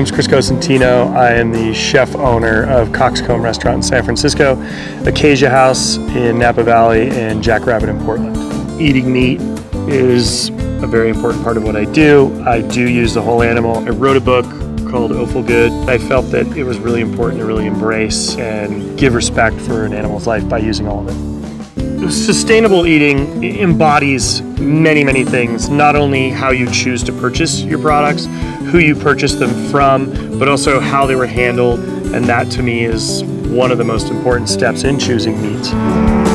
name's Chris Cosentino. I am the chef owner of Cockscomb Restaurant in San Francisco, Acacia House in Napa Valley, and Jackrabbit in Portland. Eating meat is a very important part of what I do. I do use the whole animal. I wrote a book called Offal Good. I felt that it was really important to really embrace and give respect for an animal's life by using all of it. Sustainable eating embodies many, many things. Not only how you choose to purchase your products, who you purchase them from, but also how they were handled. And that to me is one of the most important steps in choosing meat.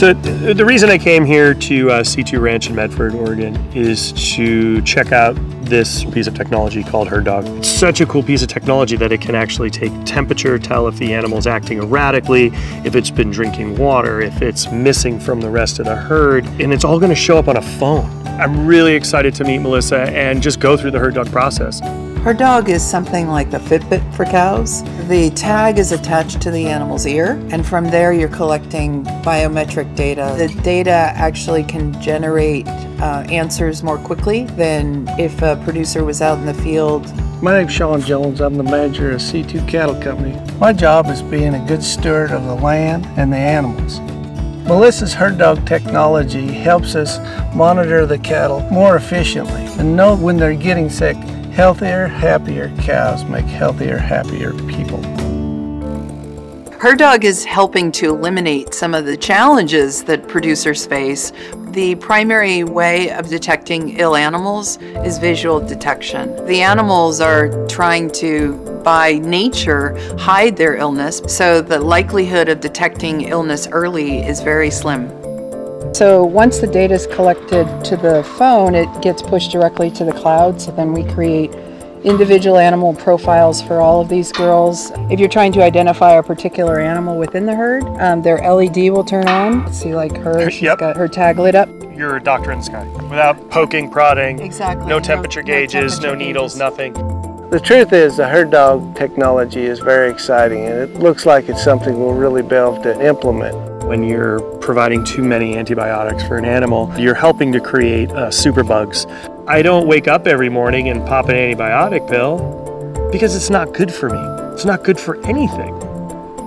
So the reason I came here to uh, C2 Ranch in Medford, Oregon, is to check out this piece of technology called HerdDogg. It's such a cool piece of technology that it can actually take temperature, tell if the animal's acting erratically, if it's been drinking water, if it's missing from the rest of the herd, and it's all gonna show up on a phone. I'm really excited to meet Melissa and just go through the HerdDogg process. HerdDogg is something like the Fitbit for cows. The tag is attached to the animal's ear, and from there you're collecting biometric data. The data actually can generate uh, answers more quickly than if a producer was out in the field. My name's Sean Jones. I'm the manager of C2 Cattle Company. My job is being a good steward of the land and the animals. Melissa's HerdDogg technology helps us monitor the cattle more efficiently and know when they're getting sick Healthier, happier cows make healthier, happier people. HerdDogg is helping to eliminate some of the challenges that producers face. The primary way of detecting ill animals is visual detection. The animals are trying to, by nature, hide their illness, so the likelihood of detecting illness early is very slim. So once the data is collected to the phone, it gets pushed directly to the cloud. So then we create individual animal profiles for all of these girls. If you're trying to identify a particular animal within the herd, um, their LED will turn on. See, like her, she's yep. got her tag lit up. You're a doctor in the sky without poking, prodding, exactly. no temperature no, gauges, no, temperature no needles, gauges. nothing. The truth is the HerdDogg technology is very exciting and it looks like it's something we'll really be able to implement. When you're providing too many antibiotics for an animal, you're helping to create uh, superbugs. I don't wake up every morning and pop an antibiotic pill because it's not good for me. It's not good for anything.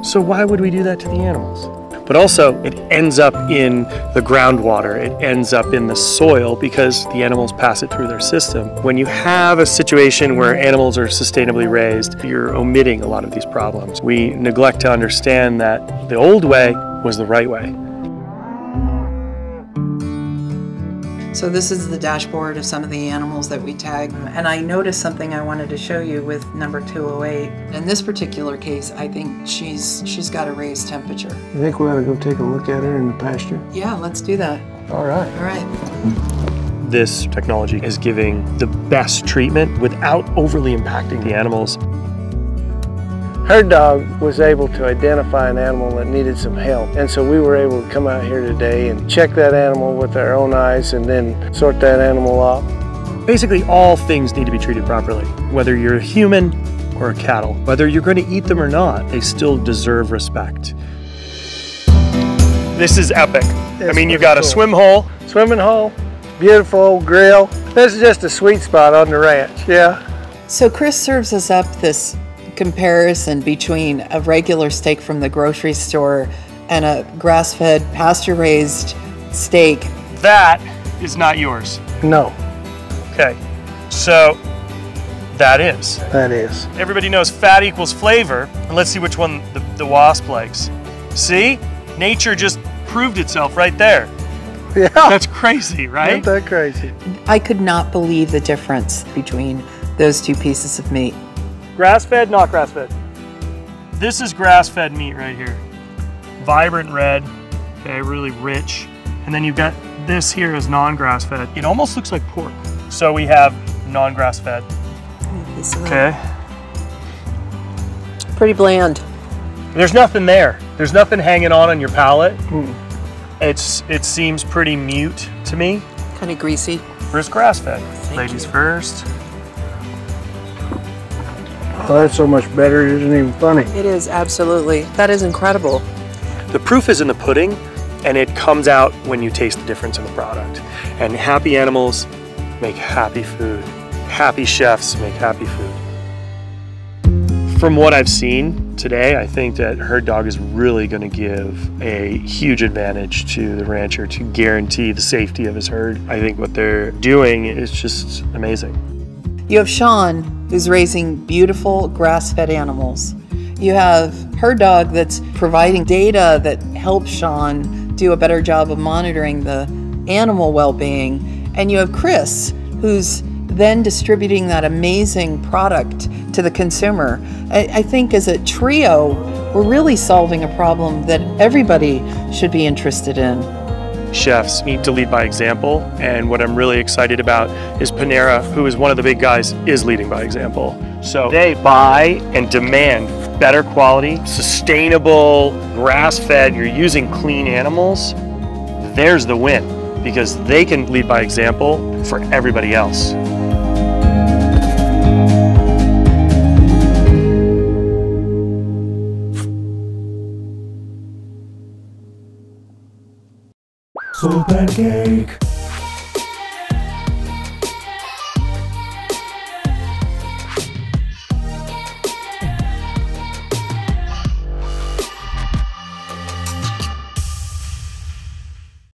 So why would we do that to the animals? But also, it ends up in the groundwater, it ends up in the soil because the animals pass it through their system. When you have a situation where animals are sustainably raised, you're omitting a lot of these problems. We neglect to understand that the old way was the right way. So this is the dashboard of some of the animals that we tag. And I noticed something I wanted to show you with number 208. In this particular case, I think she's she's got a raised temperature. You think we ought to go take a look at her in the pasture? Yeah, let's do that. All right. All right. This technology is giving the best treatment without overly impacting the animals. HerdDogg was able to identify an animal that needed some help. And so we were able to come out here today and check that animal with our own eyes and then sort that animal off. Basically, all things need to be treated properly. Whether you're a human or a cattle, whether you're going to eat them or not, they still deserve respect. This is epic. I mean, you've pretty got a swim hole. Swimming hole, beautiful old grill. This is just a sweet spot on the ranch, yeah. So Chris serves us up this comparison between a regular steak from the grocery store and a grass-fed, pasture-raised steak. That is not yours. No, Okay, so that is. that is. Everybody knows fat equals flavor, and let's see which one the, the wasp likes. See? Nature just proved itself right there. Yeah, That's crazy, right? isn't that crazy? I could not believe the difference between those two pieces of meat. Grass fed, not grass fed. This is grass fed meat right here. Vibrant red, okay, really rich. And then you've got this here is non grass fed. It almost looks like pork. So we have non grass fed, okay? Pretty bland. There's nothing there. There's nothing hanging on on your palate. Mm. It's It seems pretty mute to me. Kind of greasy. Where's grass fed? Ladies you. first. Well, that's so much better, it isn't even funny. It is, absolutely. That is incredible. The proof is in the pudding, and it comes out when you taste the difference in the product. And happy animals make happy food. Happy chefs make happy food. From what I've seen today, I think that HerdDogg is really going to give a huge advantage to the rancher to guarantee the safety of his herd. I think what they're doing is just amazing. You have Sean, who's raising beautiful grass fed animals. You have HerdDogg that's providing data that helps Sean do a better job of monitoring the animal well being. And you have Chris, who's then distributing that amazing product to the consumer. I, I, think as a trio, we're really solving a problem that everybody should be interested in. Chefs need to lead by example, and what I'm really excited about is Panera, who is one of the big guys, is leading by example. So they buy and demand better quality, sustainable, grass fed, you're using clean animals. There's the win because they can lead by example for everybody else. SoulPancake.